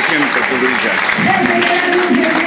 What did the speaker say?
спортивным, как вы.